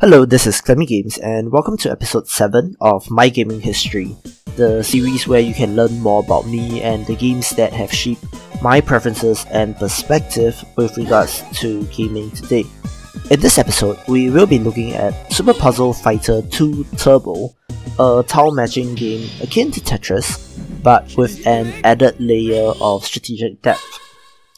Hello, this is Clemmy Games and welcome to episode 7 of My Gaming History, the series where you can learn more about me and the games that have shaped my preferences and perspective with regards to gaming today. In this episode, we will be looking at Super Puzzle Fighter 2 Turbo, a tile matching game akin to Tetris, but with an added layer of strategic depth.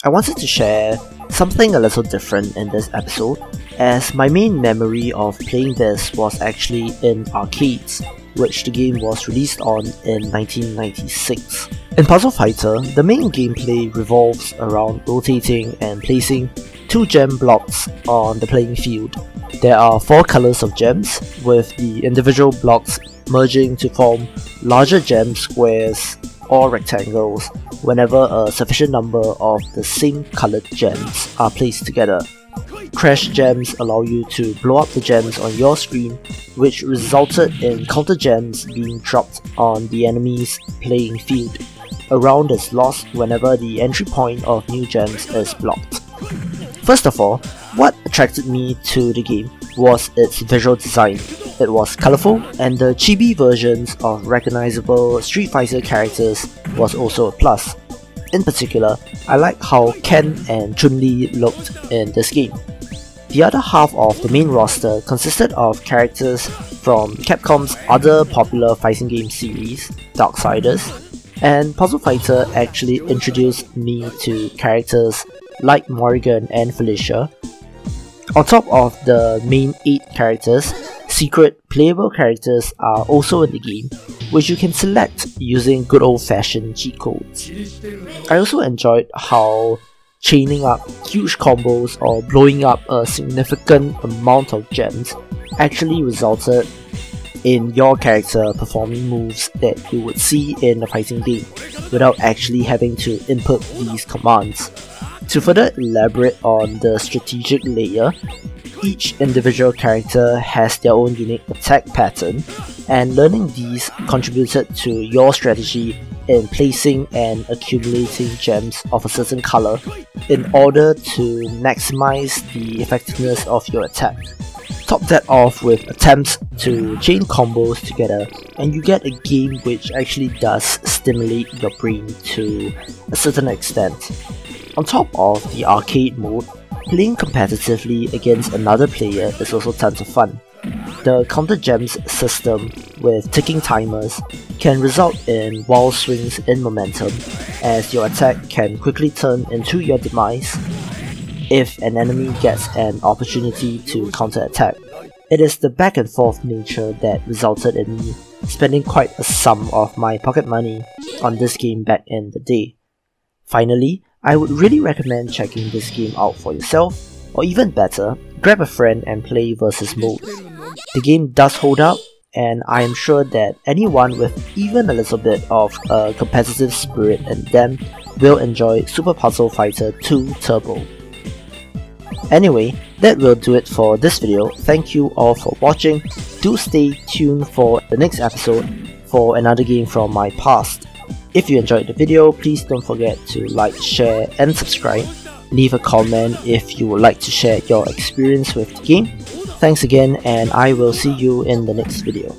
I wanted to share something a little different in this episode, as my main memory of playing this was actually in arcades, which the game was released on in 1996. In Puzzle Fighter, the main gameplay revolves around rotating and placing two gem blocks on the playing field. There are four colors of gems, with the individual blocks merging to form larger gem squares or rectangles whenever a sufficient number of the same colored gems are placed together. Crash gems allow you to blow up the gems on your screen, which resulted in counter gems being dropped on the enemy's playing field. A round is lost whenever the entry point of new gems is blocked. First of all, what attracted me to the game was its visual design. It was colourful, and the chibi versions of recognizable Street Fighter characters was also a plus. In particular, I like how Ken and Chun-Li looked in this game. The other half of the main roster consisted of characters from Capcom's other popular fighting game series, Darkstalkers, and Puzzle Fighter actually introduced me to characters like Morrigan and Felicia. On top of the main 8 characters, secret playable characters are also in the game, which you can select using good old fashioned cheat codes. I also enjoyed how chaining up huge combos or blowing up a significant amount of gems actually resulted in your character performing moves that you would see in a fighting game without actually having to input these commands. To further elaborate on the strategic layer, each individual character has their own unique attack pattern, and learning these contributed to your strategy in placing and accumulating gems of a certain color in order to maximize the effectiveness of your attack. Top that off with attempts to chain combos together, and you get a game which actually does stimulate your brain to a certain extent. On top of the arcade mode, playing competitively against another player is also tons of fun. The counter gems system with ticking timers can result in wild swings in momentum as your attack can quickly turn into your demise if an enemy gets an opportunity to counterattack. It is the back and forth nature that resulted in me spending quite a sum of my pocket money on this game back in the day. Finally, I would really recommend checking this game out for yourself, or even better, grab a friend and play versus mode. The game does hold up, and I am sure that anyone with even a little bit of a competitive spirit in them will enjoy Super Puzzle Fighter 2 Turbo. Anyway, that will do it for this video. Thank you all for watching. Do stay tuned for the next episode for another game from my past. If you enjoyed the video, please don't forget to like, share and subscribe. Leave a comment if you would like to share your experience with the game. Thanks again and I will see you in the next video.